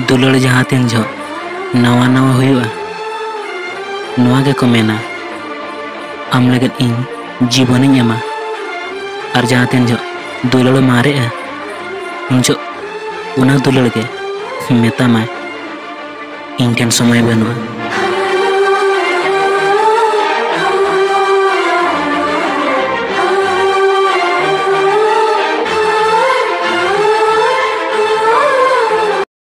दुलड़ जहाँ तीन जो नवा नवा हुआ को मेना आम लगे इन जीवन एमा और जहाँ तीन जो दुलड़ मारे उन जो उना दुलड़ के मेता मैं इन समय बनवा।